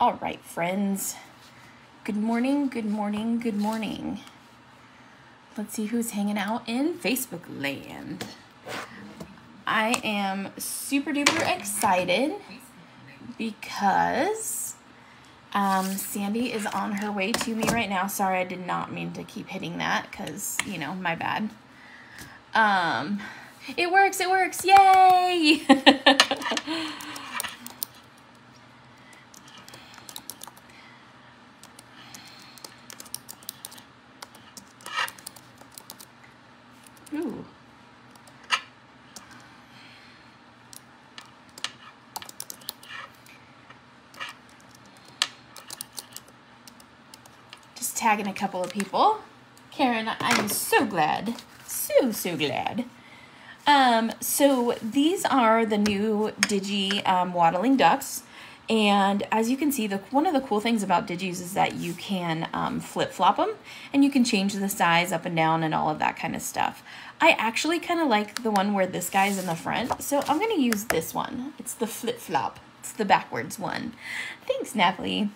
All right, friends. Good morning, good morning, good morning. Let's see who's hanging out in Facebook land. I am super duper excited because um, Sandy is on her way to me right now. Sorry, I did not mean to keep hitting that because, you know, my bad. Um, it works, it works, yay! Ooh. Just tagging a couple of people. Karen, I'm so glad. So, so glad. Um, so these are the new Digi um, waddling ducks. And as you can see, the one of the cool things about Digis is that you can um, flip-flop them and you can change the size up and down and all of that kind of stuff. I actually kind of like the one where this guy's in the front, so I'm going to use this one. It's the flip-flop. It's the backwards one. Thanks, Natalie.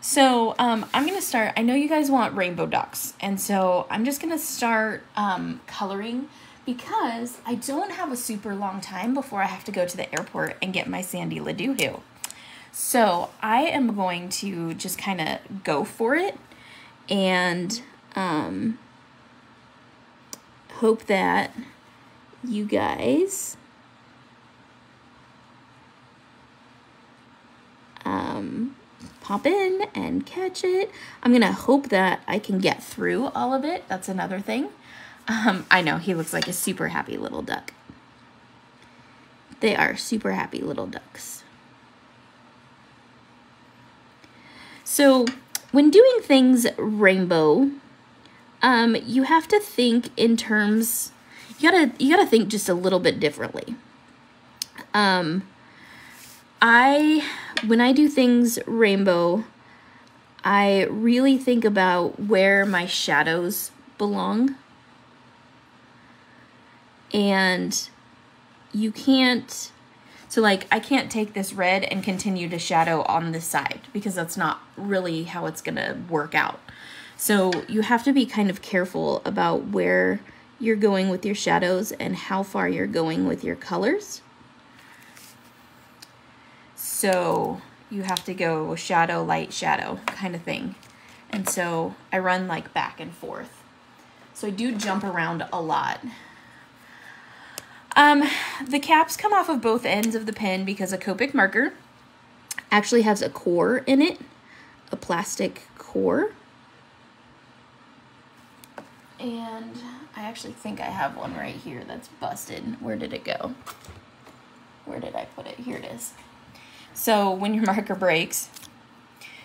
So um, I'm going to start, I know you guys want rainbow ducks, and so I'm just going to start um, coloring because I don't have a super long time before I have to go to the airport and get my Sandy Ledoux. So I am going to just kind of go for it and um, hope that you guys um, pop in and catch it. I'm to hope that I can get through all of it. That's another thing. Um, I know, he looks like a super happy little duck. They are super happy little ducks. So when doing things rainbow, um, you have to think in terms, you gotta, you gotta think just a little bit differently. Um, I, when I do things rainbow, I really think about where my shadows belong. And you can't so like I can't take this red and continue to shadow on this side because that's not really how it's gonna work out. So you have to be kind of careful about where you're going with your shadows and how far you're going with your colors. So you have to go shadow, light, shadow kind of thing. And so I run like back and forth. So I do jump around a lot. Um, the caps come off of both ends of the pen because a Copic marker actually has a core in it, a plastic core. And I actually think I have one right here that's busted. Where did it go? Where did I put it? Here it is. So when your marker breaks,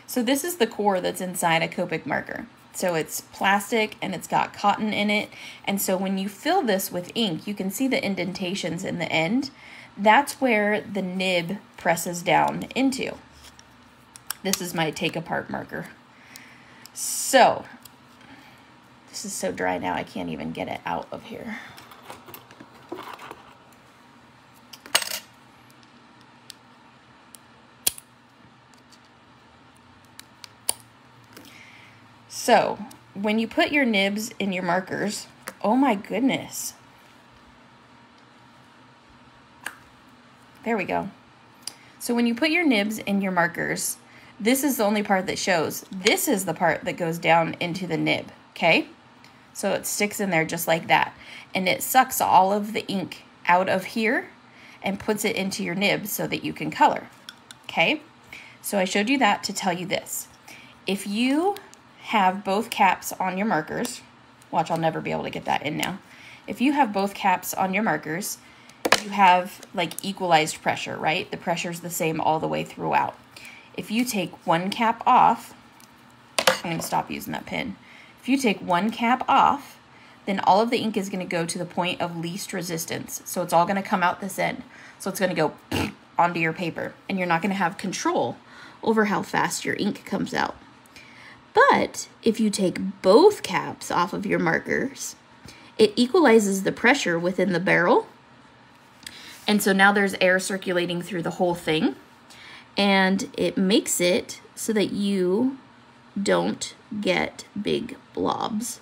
so this is the core that's inside a Copic marker. So it's plastic and it's got cotton in it. And so when you fill this with ink, you can see the indentations in the end. That's where the nib presses down into. This is my take apart marker. So this is so dry now I can't even get it out of here. So when you put your nibs in your markers, oh my goodness. There we go. So when you put your nibs in your markers, this is the only part that shows. This is the part that goes down into the nib, okay? So it sticks in there just like that. And it sucks all of the ink out of here and puts it into your nib so that you can color, okay? So I showed you that to tell you this. If you have both caps on your markers, watch, I'll never be able to get that in now. If you have both caps on your markers, you have like equalized pressure, right? The pressure is the same all the way throughout. If you take one cap off, I'm going to stop using that pin. If you take one cap off, then all of the ink is going to go to the point of least resistance. So it's all going to come out this end. So it's going to go onto your paper and you're not going to have control over how fast your ink comes out. But if you take both caps off of your markers, it equalizes the pressure within the barrel. And so now there's air circulating through the whole thing. and it makes it so that you don't get big blobs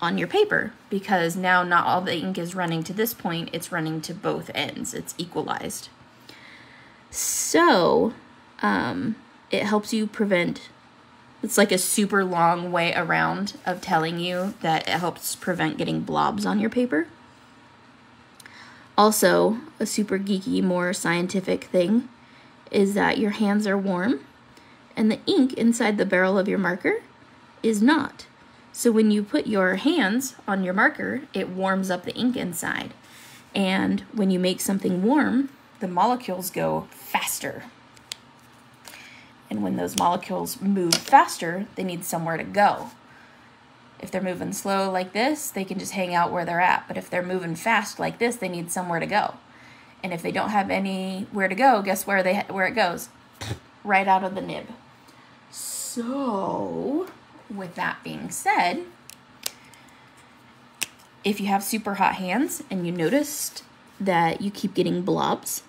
on your paper because now not all the ink is running to this point, it's running to both ends. It's equalized. So um, it helps you prevent, it's like a super long way around of telling you that it helps prevent getting blobs on your paper. Also, a super geeky, more scientific thing is that your hands are warm and the ink inside the barrel of your marker is not. So when you put your hands on your marker, it warms up the ink inside. And when you make something warm, the molecules go faster. And when those molecules move faster, they need somewhere to go. If they're moving slow like this, they can just hang out where they're at. But if they're moving fast like this, they need somewhere to go. And if they don't have anywhere to go, guess where they where it goes? Right out of the nib. So, with that being said, if you have super hot hands and you noticed that you keep getting blobs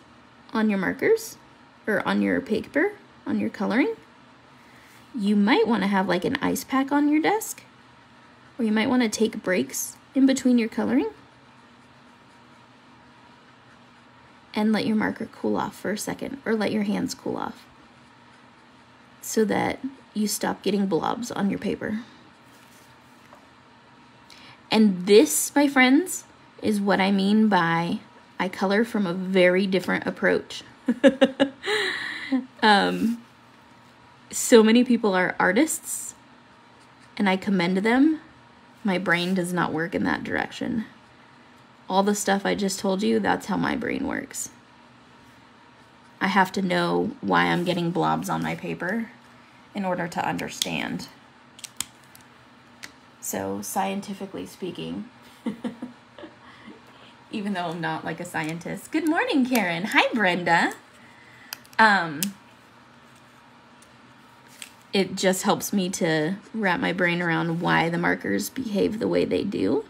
on your markers or on your paper, on your coloring, you might want to have like an ice pack on your desk or you might want to take breaks in between your coloring and let your marker cool off for a second or let your hands cool off so that you stop getting blobs on your paper. And this, my friends, is what I mean by I color from a very different approach. um, so many people are artists, and I commend them. My brain does not work in that direction. All the stuff I just told you, that's how my brain works. I have to know why I'm getting blobs on my paper in order to understand. So, scientifically speaking, even though I'm not like a scientist. Good morning, Karen. Hi, Brenda. Um, it just helps me to wrap my brain around why the markers behave the way they do.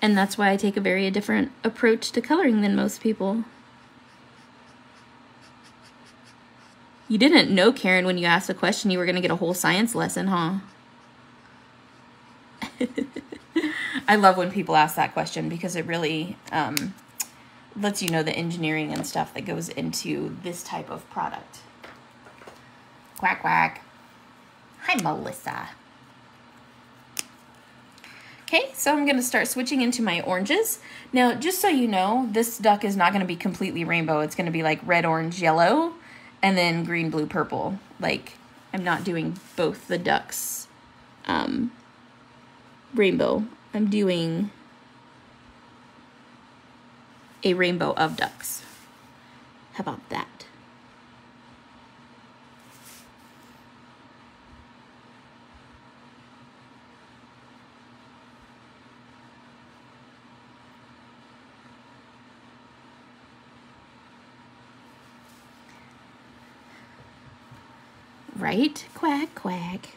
And that's why I take a very different approach to coloring than most people. You didn't know, Karen, when you asked the question, you were going to get a whole science lesson, huh? I love when people ask that question because it really um, lets you know the engineering and stuff that goes into this type of product. Quack, quack. Hi, Melissa. Okay, so I'm going to start switching into my oranges. Now, just so you know, this duck is not going to be completely rainbow. It's going to be like red, orange, yellow, and then green, blue, purple. Like, I'm not doing both the ducks um, rainbow. I'm doing a rainbow of ducks. How about that? right? Quack, quack.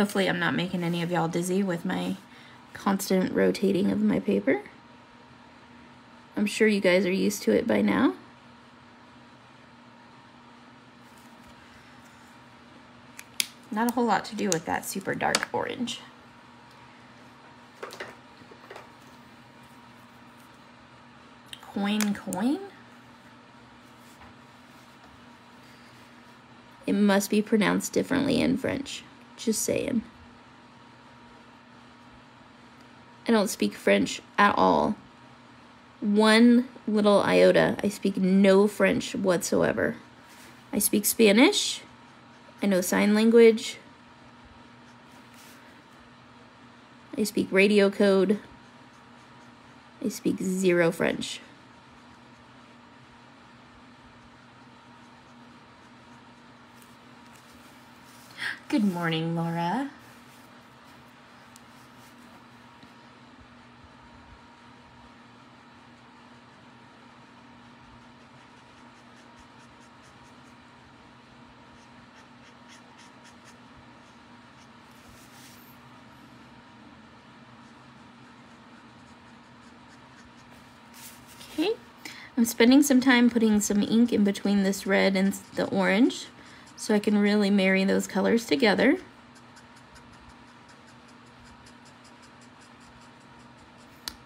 Hopefully I'm not making any of y'all dizzy with my constant rotating of my paper. I'm sure you guys are used to it by now. Not a whole lot to do with that super dark orange. coin coin? It must be pronounced differently in French. Just saying. I don't speak French at all. One little iota. I speak no French whatsoever. I speak Spanish. I know sign language. I speak radio code. I speak zero French. Good morning, Laura. Okay, I'm spending some time putting some ink in between this red and the orange so I can really marry those colors together.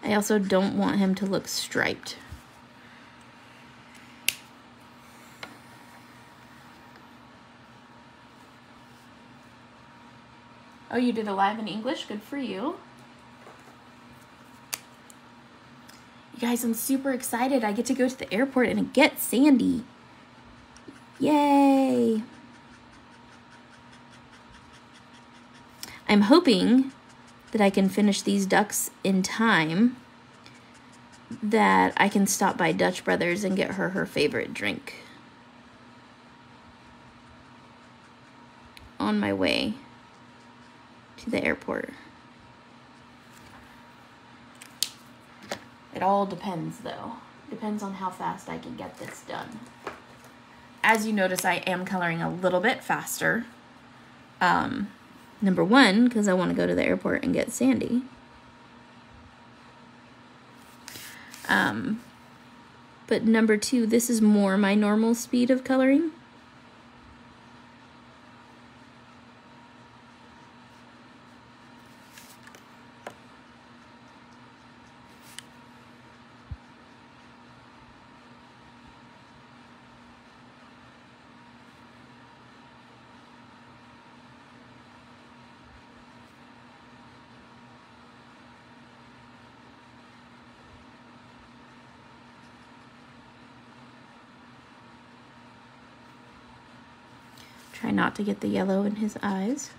I also don't want him to look striped. Oh, you did a live in English? Good for you. You guys, I'm super excited. I get to go to the airport and get Sandy. Yay! I'm hoping that I can finish these ducks in time that I can stop by Dutch Brothers and get her her favorite drink. On my way to the airport. It all depends though. Depends on how fast I can get this done. As you notice, I am coloring a little bit faster. Um, number one, because I want to go to the airport and get Sandy. Um, but number two, this is more my normal speed of coloring. Try not to get the yellow in his eyes.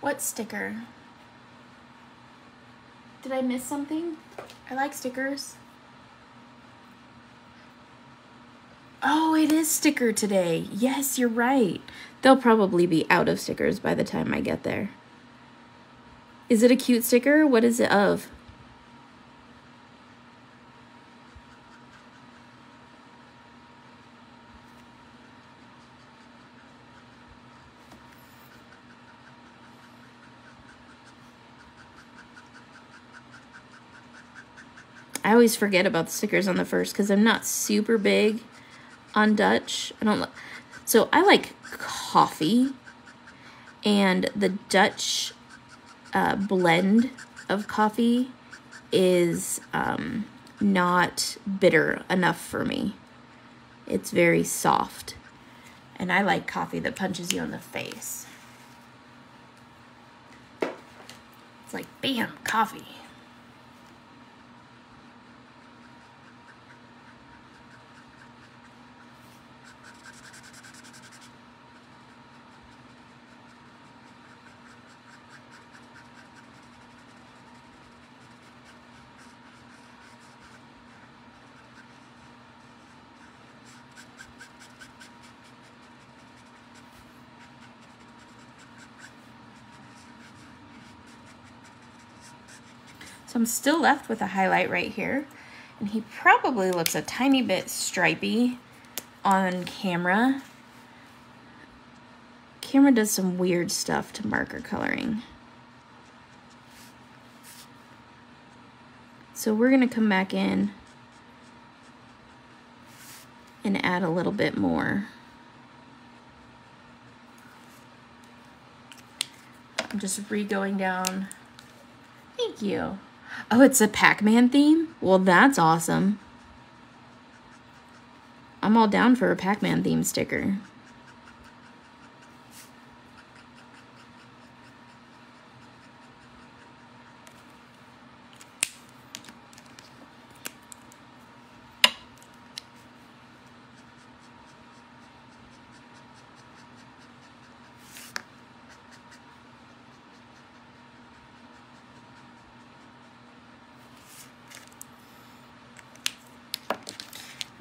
What sticker? Did I miss something? I like stickers. Oh, it sticker today. Yes, you're right. They'll probably be out of stickers by the time I get there. Is it a cute sticker? What is it of? I always forget about the stickers on the first because I'm not super big on Dutch. I don't so I like coffee and the Dutch uh, blend of coffee is um, not bitter enough for me. It's very soft. And I like coffee that punches you in the face. It's like, bam, coffee. So I'm still left with a highlight right here. And he probably looks a tiny bit stripy on camera. Camera does some weird stuff to marker coloring. So we're gonna come back in and add a little bit more. I'm just re-going down. Thank you. Oh, it's a Pac-Man theme? Well, that's awesome. I'm all down for a Pac-Man theme sticker.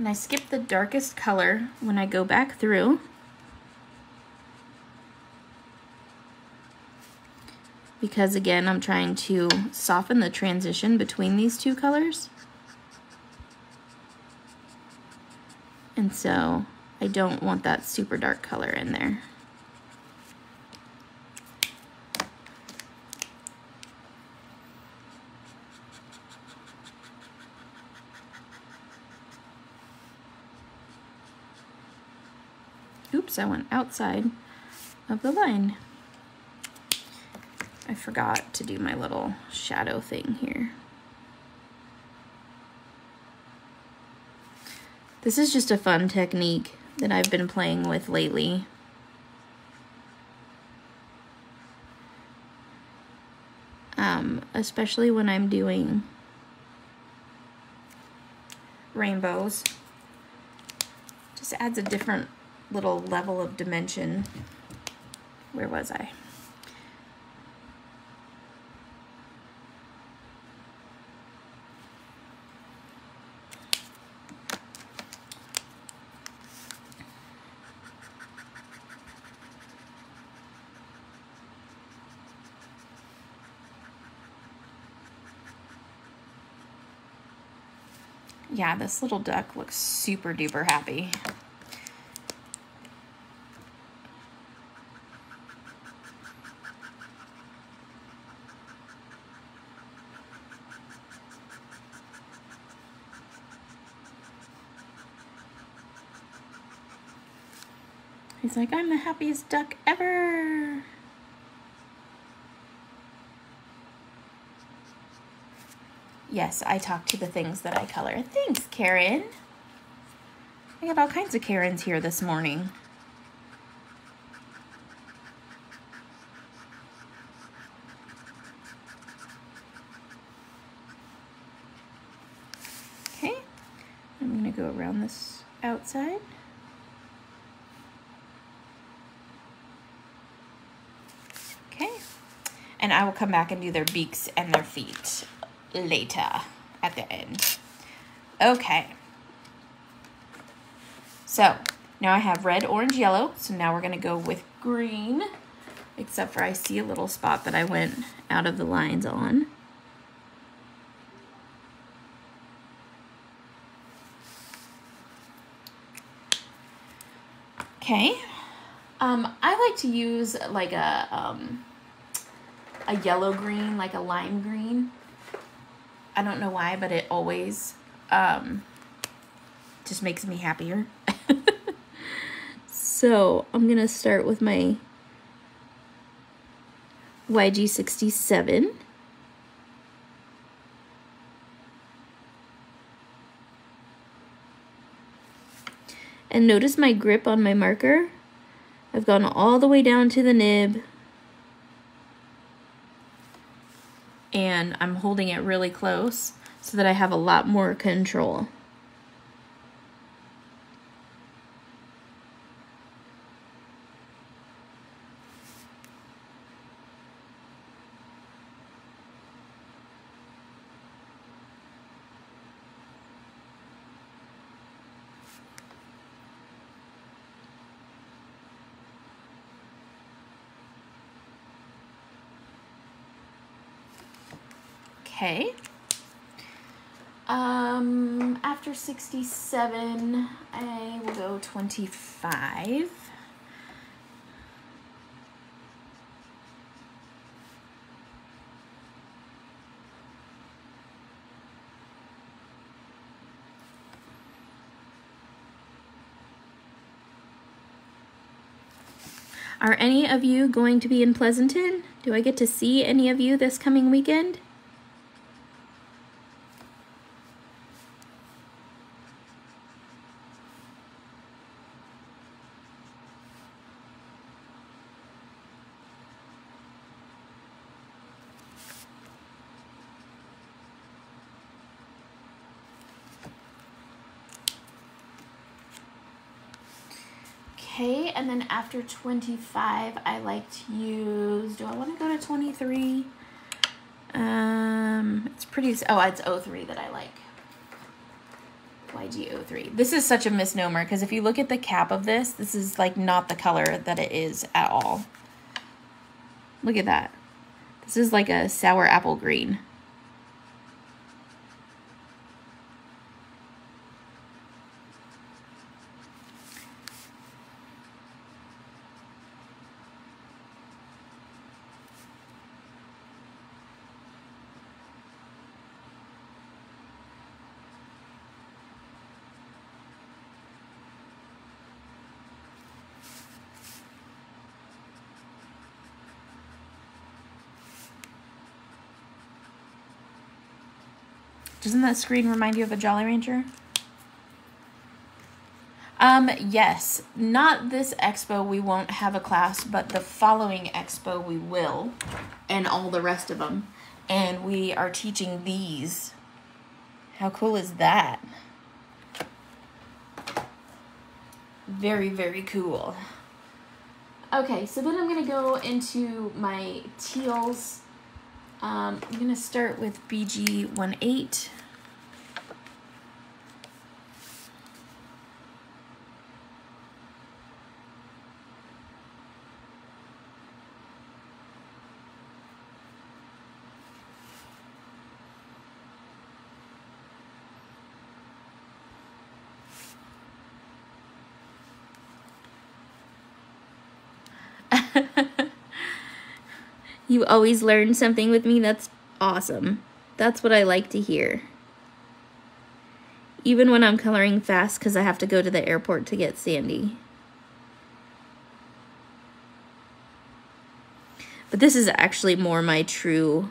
And I skip the darkest color when I go back through. because again, I'm trying to soften the transition between these two colors. And so I don't want that super dark color in there. Oops, I went outside of the line. I forgot to do my little shadow thing here. This is just a fun technique that I've been playing with lately. Um, especially when I'm doing rainbows. Just adds a different little level of dimension. Where was I? Yeah, this little duck looks super duper happy. He's like, I'm the happiest duck ever. Yes, I talk to the things that I color. Thanks, Karen. I got all kinds of Karens here this morning. Okay, I'm going to go around this outside. And I will come back and do their beaks and their feet later at the end. Okay. So now I have red, orange, yellow. So now we're going to go with green, except for I see a little spot that I went out of the lines on. Okay. Um, I like to use like a, um, a yellow green, like a lime green. I don't know why, but it always um, just makes me happier. so I'm going to start with my YG67. And notice my grip on my marker. I've gone all the way down to the nib and I'm holding it really close so that I have a lot more control. Okay. Um, after 67, I will go 25. Are any of you going to be in Pleasanton? Do I get to see any of you this coming weekend? Okay, and then after 25, I like to use, do I want to go to 23? Um, it's pretty, oh, it's 03 that I like. YG03. This is such a misnomer because if you look at the cap of this, this is like not the color that it is at all. Look at that. This is like a sour apple green. Doesn't that screen remind you of a Jolly Rancher? Um, yes. Not this expo, we won't have a class, but the following expo we will, and all the rest of them. And we are teaching these. How cool is that? Very, very cool. Okay, so then I'm going to go into my teals um, I'm going to start with BG18. You always learn something with me. That's awesome. That's what I like to hear. Even when I'm coloring fast because I have to go to the airport to get Sandy. But this is actually more my true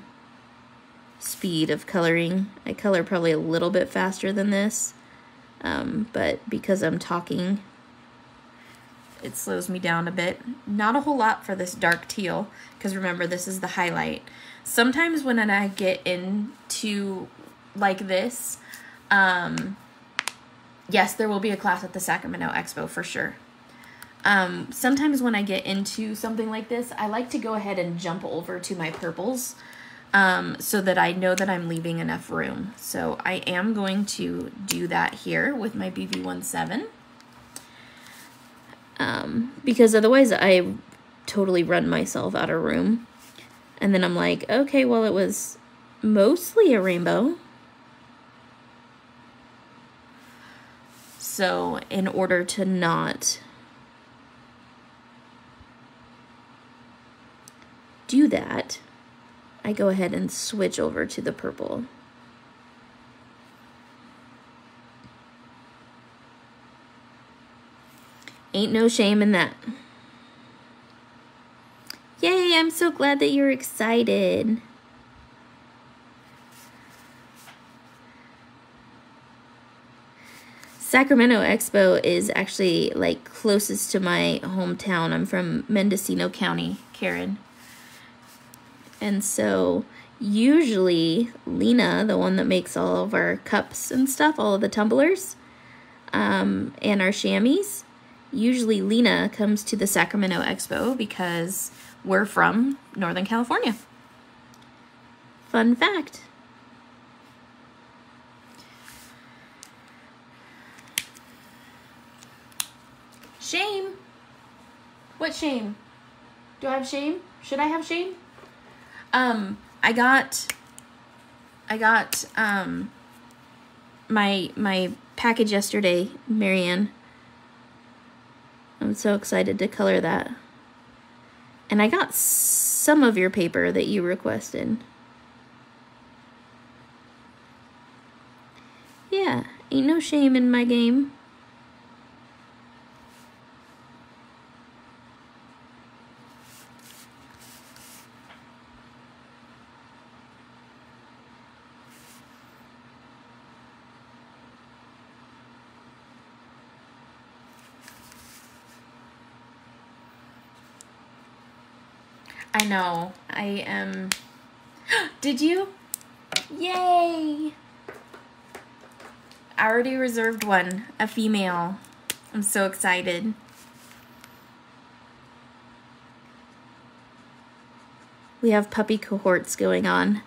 speed of coloring. I color probably a little bit faster than this. Um, but because I'm talking, it slows me down a bit. Not a whole lot for this dark teal, because remember, this is the highlight. Sometimes when I get into like this, um, yes, there will be a class at the Sacramento Expo for sure. Um, sometimes when I get into something like this, I like to go ahead and jump over to my purples um, so that I know that I'm leaving enough room. So I am going to do that here with my BV17 um, because otherwise I totally run myself out of room. And then I'm like, okay, well, it was mostly a rainbow. So in order to not do that, I go ahead and switch over to the purple. Ain't no shame in that. Yay, I'm so glad that you're excited. Sacramento Expo is actually like closest to my hometown. I'm from Mendocino County, Karen. And so usually Lena, the one that makes all of our cups and stuff, all of the tumblers, um, and our chamois, usually Lena comes to the Sacramento Expo because we're from Northern California. Fun fact. Shame. What shame? Do I have shame? Should I have shame? Um, I got I got um my my package yesterday, Marianne So excited to color that. And I got some of your paper that you requested. Yeah, ain't no shame in my game. Know. I am. Did you? Yay! I already reserved one, a female. I'm so excited. We have puppy cohorts going on.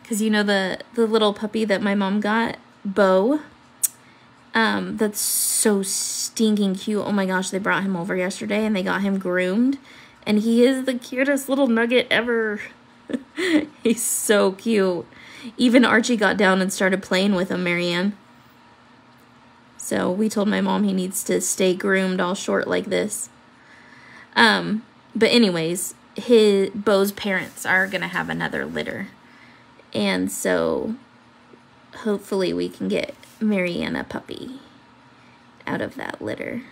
Because you know the, the little puppy that my mom got, Bo? Um, that's so stinking cute. Oh my gosh, they brought him over yesterday and they got him groomed and he is the cutest little nugget ever. He's so cute. Even Archie got down and started playing with him, Marianne. So we told my mom he needs to stay groomed all short like this. Um, but anyways, his Bo's parents are gonna have another litter. And so hopefully we can get Marianne a puppy out of that litter.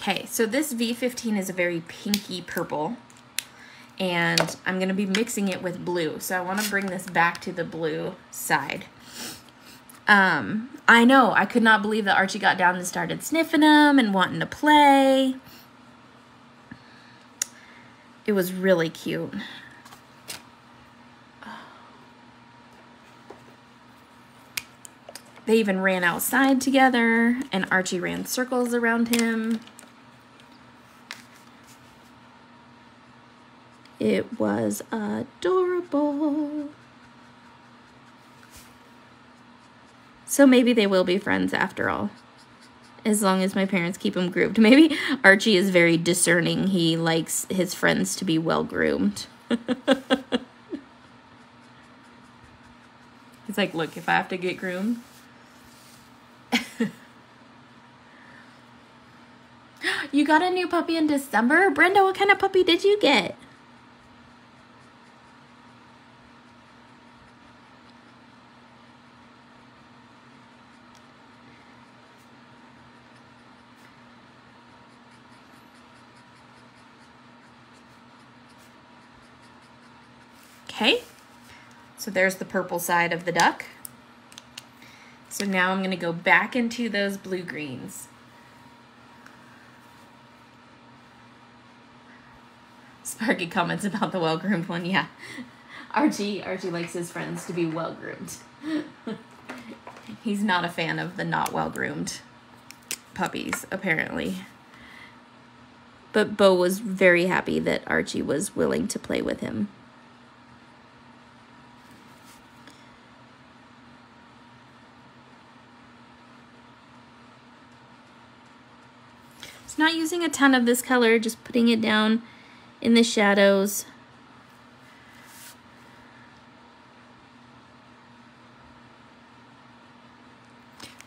Okay, so this V15 is a very pinky purple and I'm going to be mixing it with blue. So I want to bring this back to the blue side. Um, I know, I could not believe that Archie got down and started sniffing them and wanting to play. It was really cute. They even ran outside together and Archie ran circles around him. It was adorable. So maybe they will be friends after all. As long as my parents keep him groomed. Maybe Archie is very discerning. He likes his friends to be well groomed. He's like, look, if I have to get groomed. you got a new puppy in December? Brenda, what kind of puppy did you get? Okay, so there's the purple side of the duck. So now I'm gonna go back into those blue greens. Sparky comments about the well-groomed one, yeah. Archie, Archie likes his friends to be well-groomed. He's not a fan of the not well-groomed puppies, apparently. But Bo was very happy that Archie was willing to play with him. Not using a ton of this color, just putting it down in the shadows.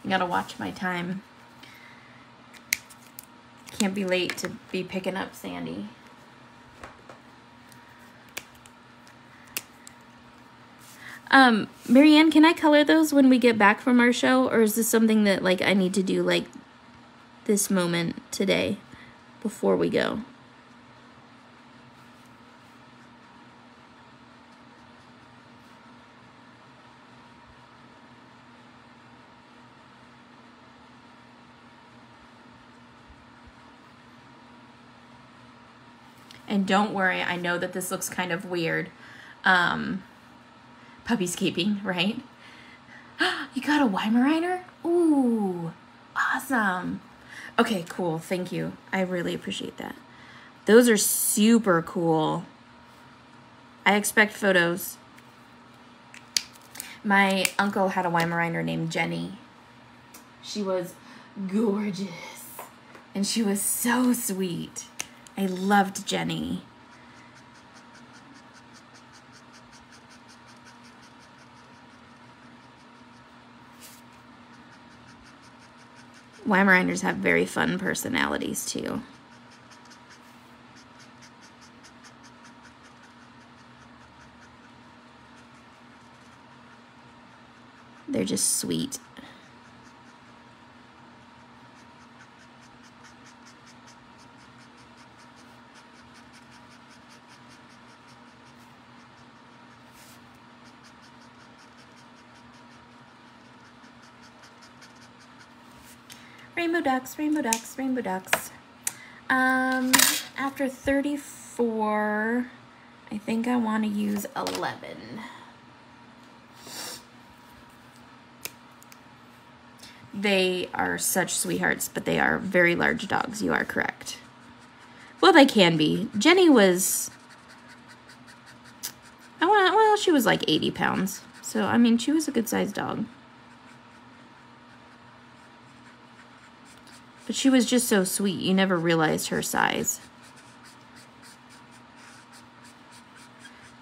I gotta watch my time. Can't be late to be picking up Sandy. Um, Marianne, can I color those when we get back from our show? Or is this something that, like, I need to do, like, this moment today before we go. And don't worry, I know that this looks kind of weird. Um, puppyscaping, right? you got a Weimaraner? Ooh, awesome. Okay, cool. Thank you. I really appreciate that. Those are super cool. I expect photos. My uncle had a Weimaraner named Jenny. She was gorgeous. And she was so sweet. I loved Jenny. Weimaraners have very fun personalities too. They're just sweet. Rainbow ducks, rainbow ducks, rainbow ducks. Um, after 34, I think I want to use 11. They are such sweethearts, but they are very large dogs. You are correct. Well, they can be. Jenny was... I want, well, she was like 80 pounds. So, I mean, she was a good sized dog. But she was just so sweet. You never realized her size.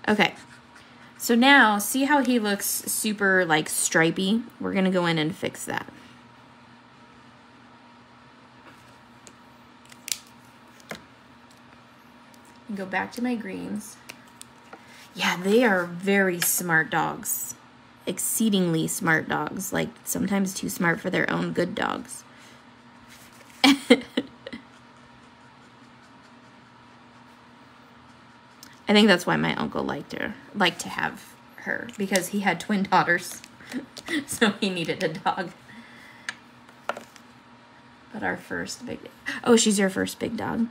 Okay. So now, see how he looks super like stripy? We're going to go in and fix that. Go back to my greens. Yeah, they are very smart dogs. Exceedingly smart dogs. Like, sometimes too smart for their own good dogs. I think that's why my uncle liked her, liked to have her, because he had twin daughters, so he needed a dog. But our first big, oh, she's your first big dog.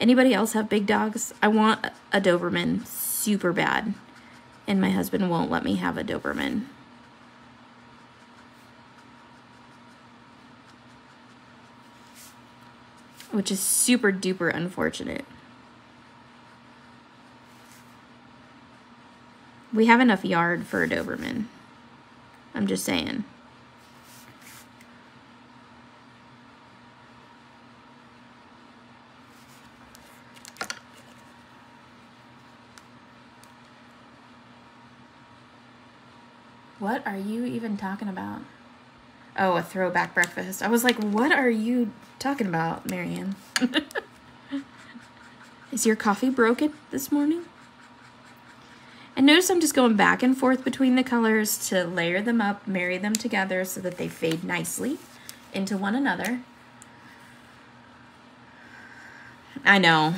Anybody else have big dogs? I want a Doberman super bad, and my husband won't let me have a Doberman. Which is super duper unfortunate. We have enough yard for a Doberman. I'm just saying. What are you even talking about? Oh, a throwback breakfast. I was like, what are you talking about, Marianne? Is your coffee broken this morning? And notice I'm just going back and forth between the colors to layer them up, marry them together so that they fade nicely into one another. I know.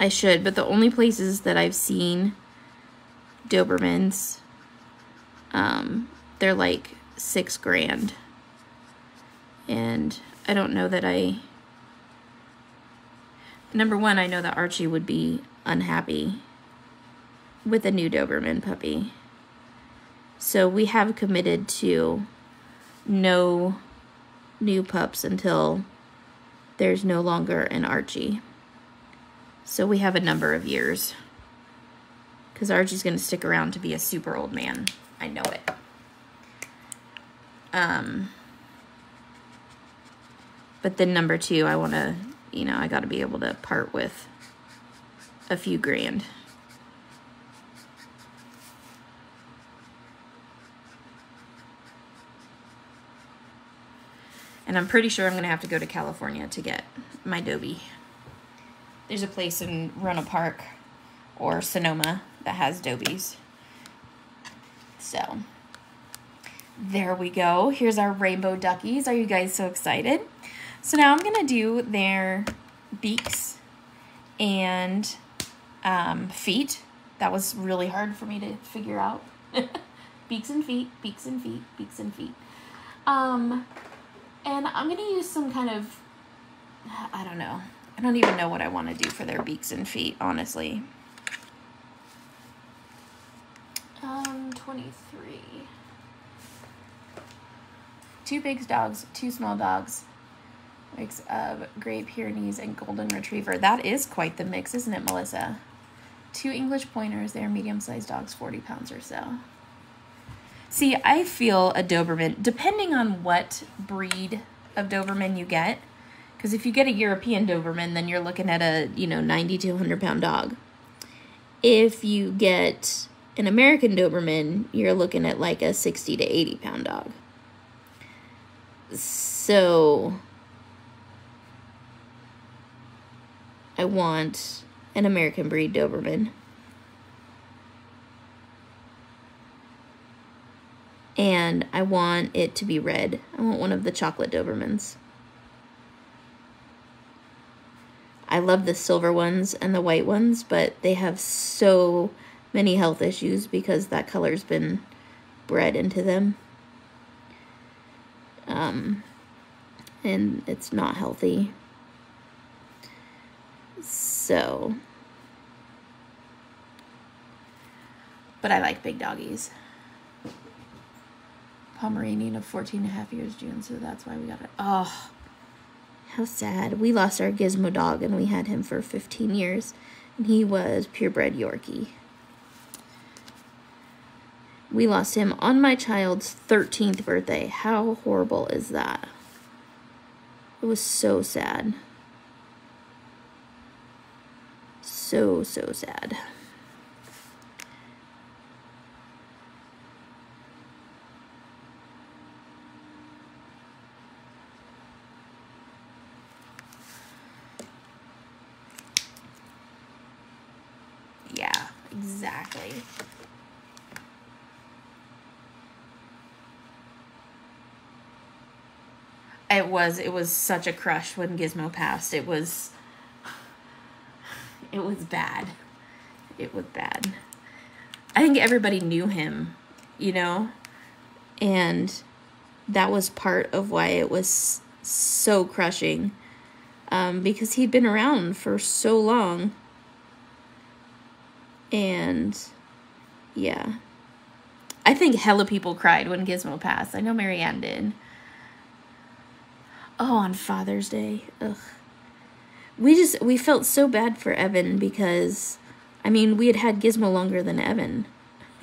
I should, but the only places that I've seen Dobermans, um, they're like six grand. And I don't know that I number one, I know that Archie would be unhappy with a new Doberman puppy. So we have committed to no new pups until there's no longer an Archie. So we have a number of years. Because Archie's going to stick around to be a super old man. I know it. Um, but then number two, I want to you know, I got to be able to part with a few grand. And I'm pretty sure I'm going to have to go to California to get my Dobie. There's a place in Rohnert Park or Sonoma that has Dobies. So, there we go. Here's our rainbow duckies. Are you guys so excited? So now I'm going to do their beaks and um, feet. That was really hard for me to figure out. beaks and feet, beaks and feet, beaks and feet. Um, and I'm going to use some kind of, I don't know. I don't even know what I want to do for their beaks and feet, honestly. Um, 23. Two big dogs, two small dogs, Mix of Great Pyrenees and Golden Retriever. That is quite the mix, isn't it, Melissa? Two English pointers. They're medium-sized dogs, 40 pounds or so. See, I feel a Doberman, depending on what breed of Doberman you get, because if you get a European Doberman, then you're looking at a, you know, 90 to 100 pound dog. If you get an American Doberman, you're looking at like a 60 to 80 pound dog. So I want an American breed Doberman. And I want it to be red. I want one of the chocolate Dobermans. I love the silver ones and the white ones, but they have so many health issues because that color's been bred into them. Um, and it's not healthy. So, but I like big doggies. Pomeranian of 14 and a half years June, so that's why we got it. Oh, How sad. We lost our Gizmo dog and we had him for 15 years. And he was purebred Yorkie. We lost him on my child's 13th birthday. How horrible is that? It was so sad. So, so sad. Yeah, exactly. It was it was such a crush when Gizmo passed. It was it was bad. It was bad. I think everybody knew him, you know? And that was part of why it was so crushing. Um, because he'd been around for so long. And yeah. I think hella people cried when Gizmo passed. I know Marianne did. Oh, on Father's Day. Ugh. We just, we felt so bad for Evan because, I mean, we had had Gizmo longer than Evan.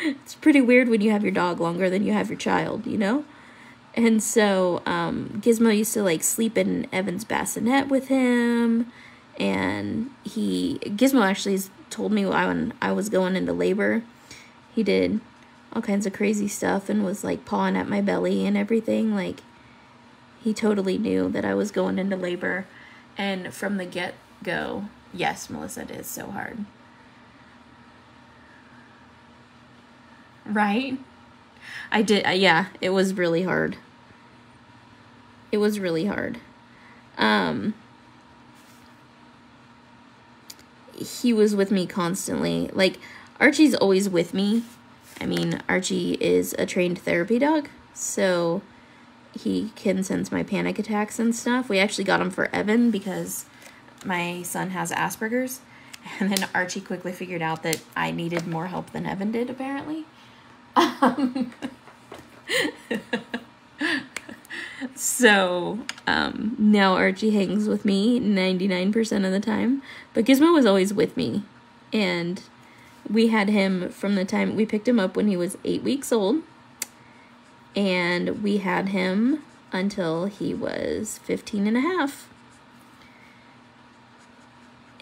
it's pretty weird when you have your dog longer than you have your child, you know? And so, um, Gizmo used to, like, sleep in Evan's bassinet with him. And he, Gizmo actually told me when I was going into labor, he did all kinds of crazy stuff and was, like, pawing at my belly and everything. Like, he totally knew that I was going into labor. And from the get go, yes, Melissa, it is so hard. Right? I did, uh, yeah, it was really hard. It was really hard. Um, he was with me constantly. Like, Archie's always with me. I mean, Archie is a trained therapy dog, so he can sense my panic attacks and stuff. We actually got him for Evan because my son has Asperger's. And then Archie quickly figured out that I needed more help than Evan did, apparently. Um, so um, now Archie hangs with me 99% of the time. But Gizmo was always with me. And we had him from the time we picked him up when he was eight weeks old and we had him until he was 15 and a half.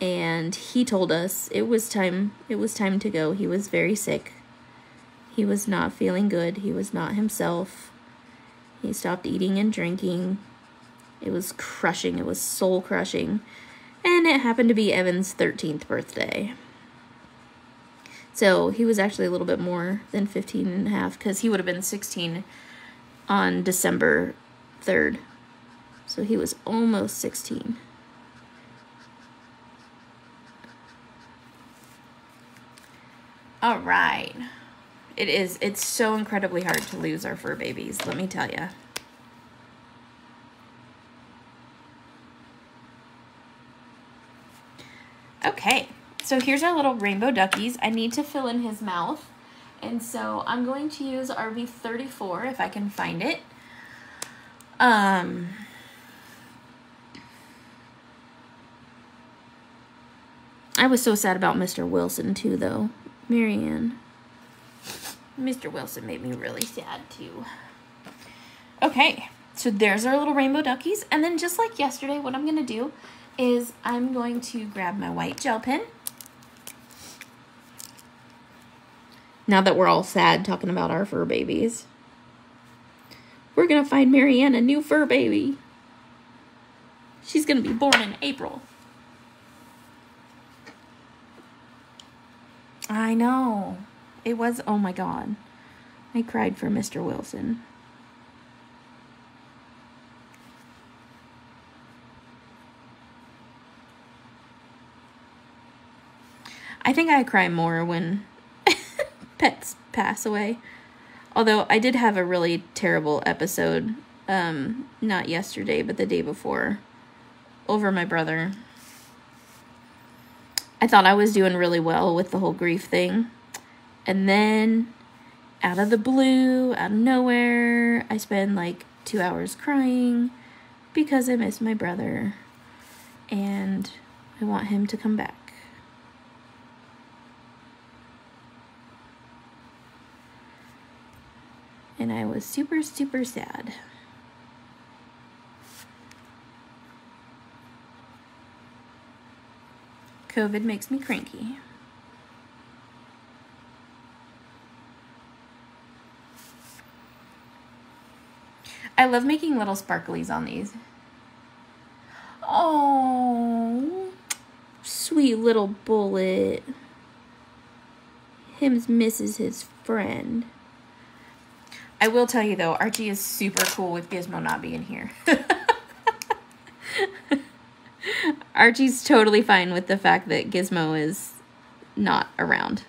And he told us it was time it was time to go. He was very sick. He was not feeling good. He was not himself. He stopped eating and drinking. It was crushing. It was soul crushing. And it happened to be Evan's 13th birthday. So he was actually a little bit more than 15 and a half because he would have been 16 on December 3rd. So he was almost 16. All right. It is, it's so incredibly hard to lose our fur babies, let me tell you. Okay, so here's our little rainbow duckies. I need to fill in his mouth. And so I'm going to use RV34 if I can find it. Um, I was so sad about Mr. Wilson too, though. Marianne. Mr. Wilson made me really sad too. Okay, so there's our little rainbow duckies. And then just like yesterday, what I'm going to do is I'm going to grab my white gel pen. Now that we're all sad talking about our fur babies. We're going to find Marianne a new fur baby. She's going to be born in April. I know. It was, oh my God. I cried for Mr. Wilson. I think I cry more when pets pass away. Although I did have a really terrible episode, um, not yesterday, but the day before, over my brother. I thought I was doing really well with the whole grief thing. And then, out of the blue, out of nowhere, I spend like two hours crying because I miss my brother and I want him to come back. And I was super, super sad. COVID makes me cranky. I love making little sparklies on these. Oh, sweet little bullet. Hims misses his friend. I will tell you though, Archie is super cool with Gizmo not being here. Archie's totally fine with the fact that Gizmo is not around.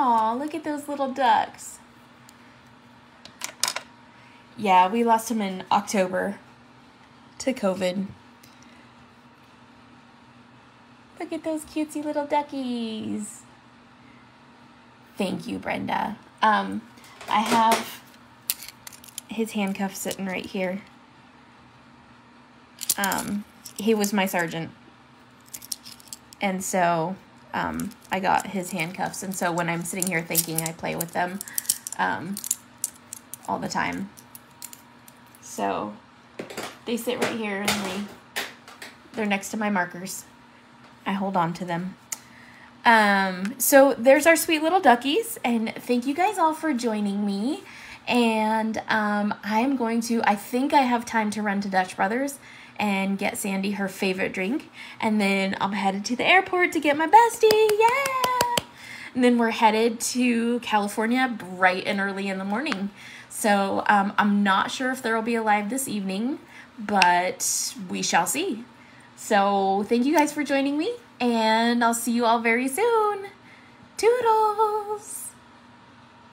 Aw, look at those little ducks. Yeah, we lost him in October to COVID. Look at those cutesy little duckies. Thank you, Brenda. Um, I have his handcuffs sitting right here. Um, he was my sergeant. And so um, I got his handcuffs. And so when I'm sitting here thinking, I play with them um, all the time. So they sit right here and they, they're next to my markers. I hold on to them. Um, so there's our sweet little duckies. And thank you guys all for joining me. And um, I'm going to, I think I have time to run to Dutch Brothers and get Sandy her favorite drink. And then I'm headed to the airport to get my bestie. Yeah! And then we're headed to California bright and early in the morning. So um, I'm not sure if there will be a live this evening, but we shall see. So thank you guys for joining me, and I'll see you all very soon. Toodles!